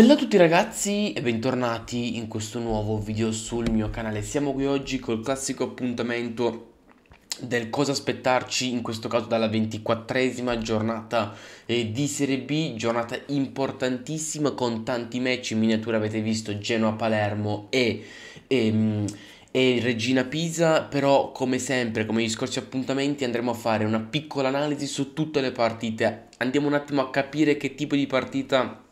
Bella a tutti ragazzi e bentornati in questo nuovo video sul mio canale. Siamo qui oggi col classico appuntamento del cosa aspettarci, in questo caso dalla 24esima giornata eh, di Serie B, giornata importantissima con tanti match in miniatura, avete visto Genoa-Palermo e, e, ehm, e Regina Pisa, però come sempre, come gli scorsi appuntamenti, andremo a fare una piccola analisi su tutte le partite. Andiamo un attimo a capire che tipo di partita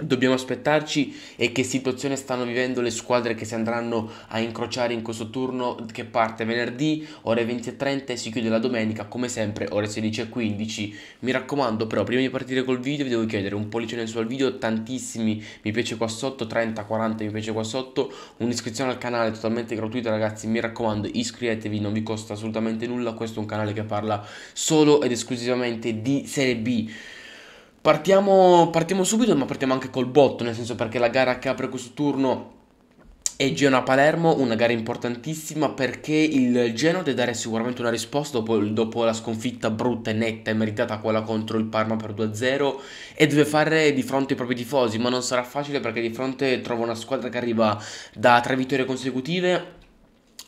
dobbiamo aspettarci e che situazione stanno vivendo le squadre che si andranno a incrociare in questo turno che parte venerdì ore 20.30 e si chiude la domenica come sempre ore 16.15 mi raccomando però prima di partire col video vi devo chiedere un pollicione su al video tantissimi mi piace qua sotto 30 40 mi piace qua sotto un'iscrizione al canale totalmente gratuita ragazzi mi raccomando iscrivetevi non vi costa assolutamente nulla questo è un canale che parla solo ed esclusivamente di serie B Partiamo, partiamo subito, ma partiamo anche col botto, nel senso perché la gara che apre questo turno è Genoa-Palermo, una gara importantissima perché il Genoa deve dare sicuramente una risposta dopo, dopo, la sconfitta brutta e netta e meritata quella contro il Parma per 2-0 e deve fare di fronte ai propri tifosi, ma non sarà facile perché di fronte trova una squadra che arriva da tre vittorie consecutive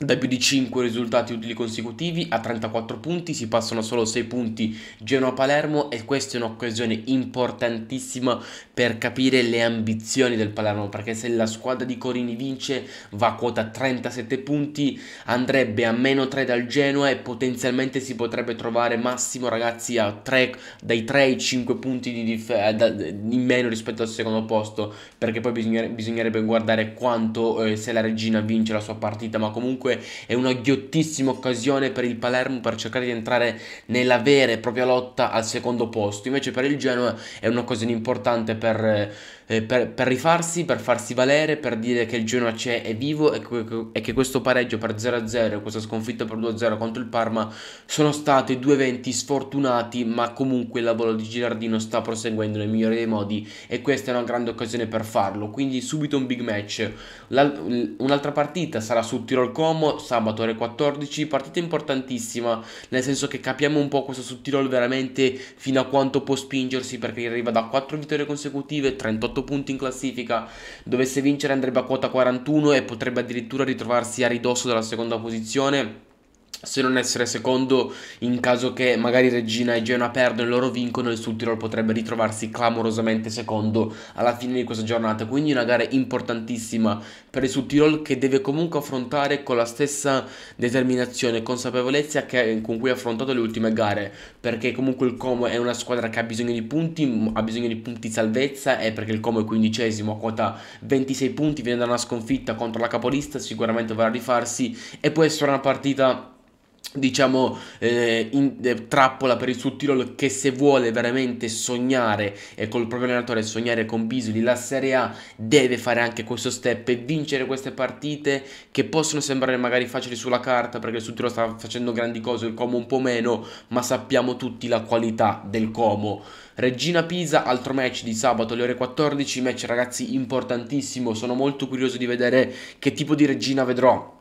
da più di 5 risultati utili consecutivi a 34 punti, si passano solo 6 punti Genoa-Palermo e questa è un'occasione importantissima per capire le ambizioni del Palermo perché se la squadra di Corini vince va a quota 37 punti, andrebbe a meno 3 dal Genoa e potenzialmente si potrebbe trovare massimo ragazzi a 3, dai 3 ai 5 punti eh, in meno rispetto al secondo posto perché poi bisognerebbe, bisognerebbe guardare quanto eh, se la Regina vince la sua partita ma comunque comunque è una ghiottissima occasione per il Palermo per cercare di entrare nella vera e propria lotta al secondo posto. Invece per il Genoa è un'occasione importante per, eh, per, per, rifarsi, per farsi valere, per dire che il Genoa c'è, è vivo e, e che questo pareggio per 0-0 e questa sconfitta per 2-0 contro il Parma sono stati due eventi sfortunati, ma comunque il lavoro di Girardino sta proseguendo nel migliore dei modi e questa è una grande occasione per farlo. Quindi subito un big match. un'altra partita sarà su Tirol Como Como sabato ore 14, partita importantissima, nel senso che capiamo un po' questo Sud veramente fino a quanto può spingersi perché arriva da 4 vittorie consecutive, 38 punti in classifica, dovesse vincere andrebbe a quota 41 e potrebbe addirittura ritrovarsi a ridosso della seconda posizione se non essere secondo in caso che magari Regina e Genoa perdono e loro vincono il Sud Tirol potrebbe ritrovarsi clamorosamente secondo alla fine di questa giornata. Quindi una gara importantissima per il Sud Tirol che deve comunque affrontare con la stessa determinazione e consapevolezza che, con cui ha affrontato le ultime gare. Perché comunque il Como è una squadra che ha bisogno di punti ha bisogno di punti salvezza e perché il Como è quindicesimo a quota 26 punti viene da una sconfitta contro la capolista sicuramente vorrà rifarsi e può essere una partita diciamo eh, in, eh, trappola per il Sud Tirol che se vuole veramente sognare e col proprio allenatore sognare con Bisoli la Serie A deve fare anche questo step e vincere queste partite che possono sembrare magari facili sulla carta perché il Sud Tirol sta facendo grandi cose il Como un po' meno ma sappiamo tutti la qualità del Como. Regina Pisa altro match di sabato alle ore 14 match ragazzi importantissimo sono molto curioso di vedere che tipo di Regina vedrò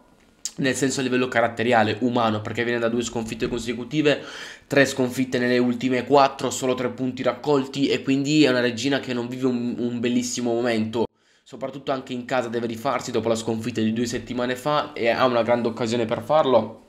nel senso a livello caratteriale, umano, perché viene da due sconfitte consecutive, tre sconfitte nelle ultime quattro, solo tre punti raccolti e quindi è una regina che non vive un, un bellissimo momento. Soprattutto anche in casa deve rifarsi dopo la sconfitta di due settimane fa e ha una grande occasione per farlo.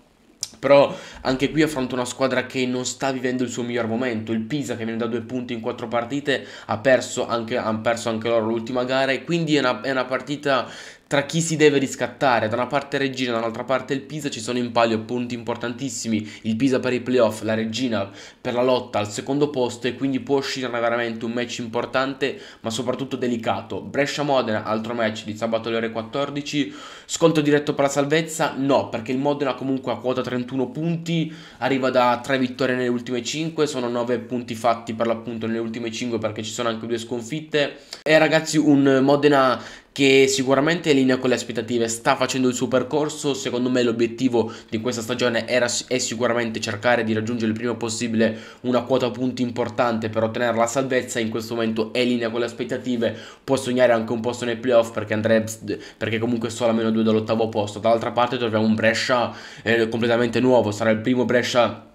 Però anche qui affronta una squadra che non sta vivendo il suo miglior momento. Il Pisa, che viene da due punti in quattro partite, ha perso anche, hanno perso anche loro l'ultima gara. E quindi è una, è una partita tra chi si deve riscattare, da una parte Regina, dall'altra parte il Pisa, ci sono in palio punti importantissimi, il Pisa per i playoff, la Regina per la lotta al secondo posto e quindi può uscire veramente un match importante ma soprattutto delicato. Brescia-Modena, altro match di sabato alle ore 14, sconto diretto per la salvezza? No, perché il Modena comunque ha quota 31 punti, arriva da 3 vittorie nelle ultime 5, sono 9 punti fatti per l'appunto nelle ultime 5 perché ci sono anche due sconfitte e ragazzi un Modena che sicuramente è in linea con le aspettative, sta facendo il suo percorso, secondo me l'obiettivo di questa stagione era, è sicuramente cercare di raggiungere il prima possibile una quota punti importante per ottenere la salvezza, in questo momento è in linea con le aspettative, può sognare anche un posto nei playoff perché, andrebbe, perché comunque solo a meno 2 dall'ottavo posto, dall'altra parte troviamo un Brescia eh, completamente nuovo, sarà il primo Brescia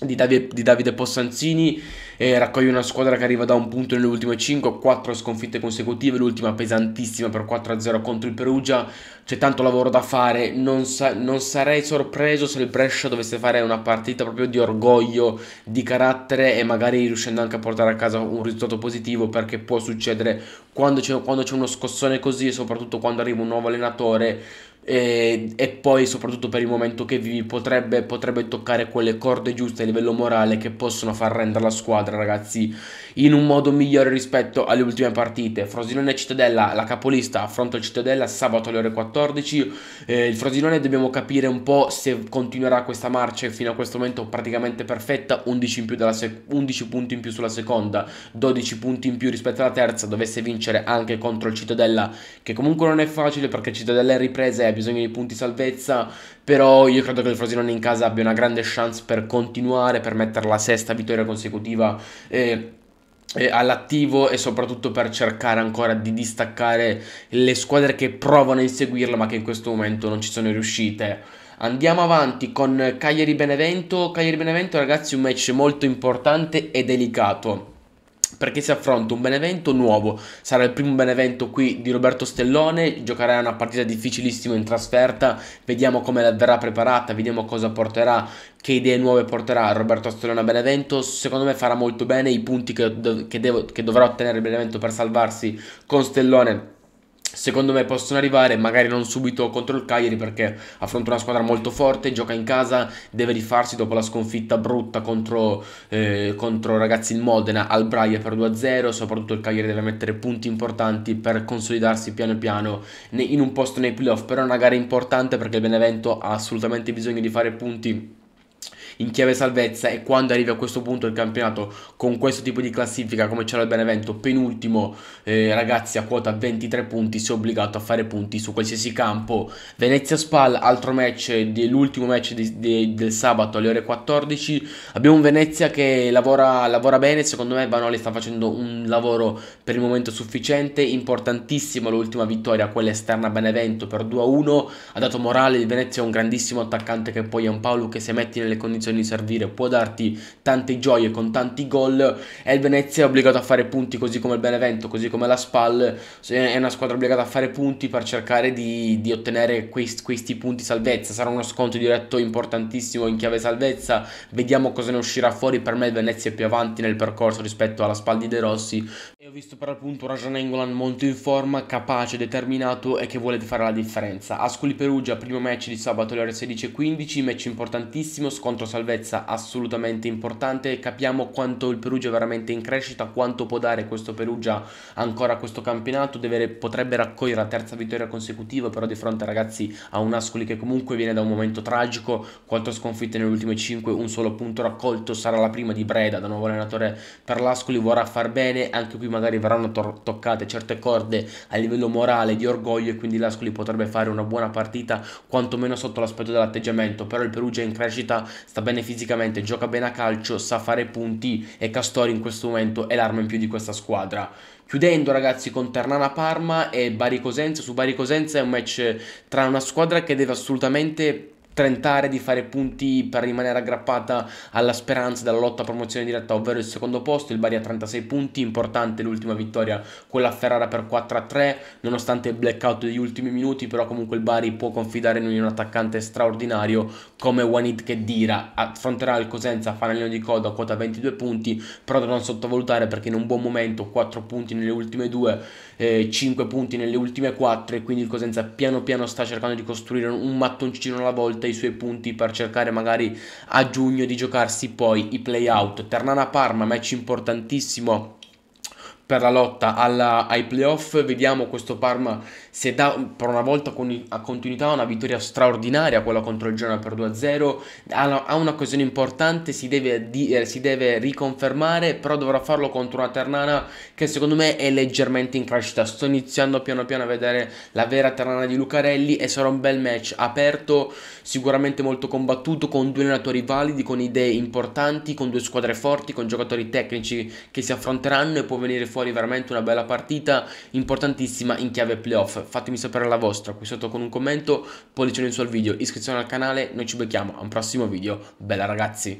di Davide, di Davide Possanzini eh, raccoglie una squadra che arriva da un punto nelle ultime 5, 4 sconfitte consecutive, l'ultima pesantissima per 4-0 contro il Perugia, c'è tanto lavoro da fare, non, sa- non, sarei sorpreso se il Brescia dovesse fare una partita proprio di orgoglio, di carattere e magari riuscendo anche a portare a casa un risultato positivo perché può succedere quando c'è, quando c'è uno scossone così e soprattutto quando arriva un nuovo allenatore e, e, poi soprattutto per il momento che vivi potrebbe, potrebbe, toccare quelle corde giuste a livello morale che possono far rendere la squadra ragazzi in un modo migliore rispetto alle ultime partite. Frosinone Cittadella la capolista affronta il Cittadella sabato alle ore 14 eh, il Frosinone dobbiamo capire un po' se continuerà questa marcia fino a questo momento praticamente perfetta 11, in più della 11 punti in più sulla seconda 12 punti in più rispetto alla terza dovesse vincere anche contro il Cittadella che comunque non è facile perché Cittadella è ripresa e bisogno di punti salvezza, però io credo che il Frosinone in casa abbia una grande chance per continuare, per mettere la sesta vittoria consecutiva. Eh, all'attivo e soprattutto per cercare ancora di distaccare le squadre che provano a inseguirla ma che in questo momento non ci sono riuscite. Andiamo avanti con Cagliari Benevento. Cagliari Benevento ragazzi un match molto importante e delicato perché si affronta un Benevento nuovo, sarà il primo Benevento qui di Roberto Stellone, giocherà una partita difficilissima in trasferta, vediamo come verrà preparata, vediamo cosa porterà, che idee nuove porterà Roberto Stellone a Benevento, secondo me farà molto bene. I punti che, che, devo, che dovrà ottenere Benevento per salvarsi con Stellone secondo me possono arrivare, magari non subito contro il Cagliari perché affronta una squadra molto forte, gioca in casa, deve rifarsi dopo la sconfitta brutta contro, eh, contro ragazzi il Modena al Braia per 2-0, soprattutto il Cagliari deve mettere punti importanti per consolidarsi piano piano in un posto nei playoff, però è una gara importante perché il Benevento ha assolutamente bisogno di fare punti in chiave salvezza e quando arrivi a questo punto del campionato con questo tipo di classifica come c'era il Benevento penultimo eh, ragazzi a quota 23 punti si è obbligato a fare punti su qualsiasi campo. Venezia Spal altro match dell'ultimo match di, di, del sabato alle ore 14 abbiamo un Venezia che lavora, lavora bene secondo me Vanoli sta facendo un lavoro per il momento sufficiente importantissima l'ultima vittoria quella esterna a Benevento per 2-1 ha dato morale il Venezia è un grandissimo attaccante che poi è un Paolo che se metti nelle condizioni condizioni di servire, può darti tante gioie con tanti gol. E il Venezia è obbligato a fare punti così come il Benevento, così come la Spal, è una squadra obbligata a fare punti per cercare di, di ottenere questi, questi punti salvezza, sarà uno sconto diretto importantissimo in chiave salvezza, vediamo cosa ne uscirà fuori, per me il Venezia è più avanti nel percorso rispetto alla Spal di De Rossi. E ho visto per appunto Rajan Engolan molto in forma, capace, determinato e che vuole fare la differenza. Ascoli Perugia, primo match di sabato alle ore 16.15, match importantissimo, scontro salvezza assolutamente importante, capiamo quanto il Perugia è veramente in crescita, quanto può dare questo Perugia ancora a questo campionato, Deve, potrebbe raccogliere la terza vittoria consecutiva, però di fronte ragazzi a un Ascoli che comunque viene da un momento tragico, quattro sconfitte nelle ultime 5, un solo punto raccolto, sarà la prima di Breda, da nuovo allenatore per l'Ascoli, vorrà far bene, anche qui magari verranno to toccate certe corde a livello morale, di orgoglio e quindi l'Ascoli potrebbe fare una buona partita, quantomeno sotto l'aspetto dell'atteggiamento, però il Perugia in crescita, sta bene fisicamente, gioca bene a calcio, sa fare punti e Castori in questo momento è l'arma in più di questa squadra. Chiudendo ragazzi con Ternana Parma e Bari Cosenza, su Bari Cosenza è un match tra una squadra che deve assolutamente tentare di fare punti per rimanere aggrappata alla speranza della lotta a promozione diretta, ovvero il secondo posto, il Bari a 36 punti, importante l'ultima vittoria, quella a Ferrara per 4-3, nonostante il blackout degli ultimi minuti, però comunque il Bari può confidare in un attaccante straordinario come Wanid Kedira, affronterà il Cosenza a fanalino di coda a quota 22 punti, però da non sottovalutare perché in un buon momento 4 punti nelle ultime due, eh, 5 punti nelle ultime 4 e quindi il Cosenza piano piano sta cercando di costruire un mattoncino alla volta i suoi punti per cercare magari a giugno di giocarsi poi i playout. Ternana-Parma, match importantissimo per la lotta alla, ai playoff. Vediamo questo Parma se dà per una volta con, a continuità una vittoria straordinaria, quella contro il Genoa per 2-0. Ha, ha un'occasione importante, si deve, di, eh, si deve, riconfermare, però dovrà farlo contro una Ternana che secondo me è leggermente in crescita. Sto iniziando piano piano a vedere la vera Ternana di Lucarelli e sarà un bel match aperto, sicuramente molto combattuto, con due allenatori validi, con idee importanti, con due squadre forti, con giocatori tecnici che si affronteranno e può venire fuori fuori veramente una bella partita importantissima in chiave playoff. Fatemi sapere la vostra qui sotto con un commento, pollice in su al video, iscrizione al canale, noi ci becchiamo a un prossimo video. Bella ragazzi!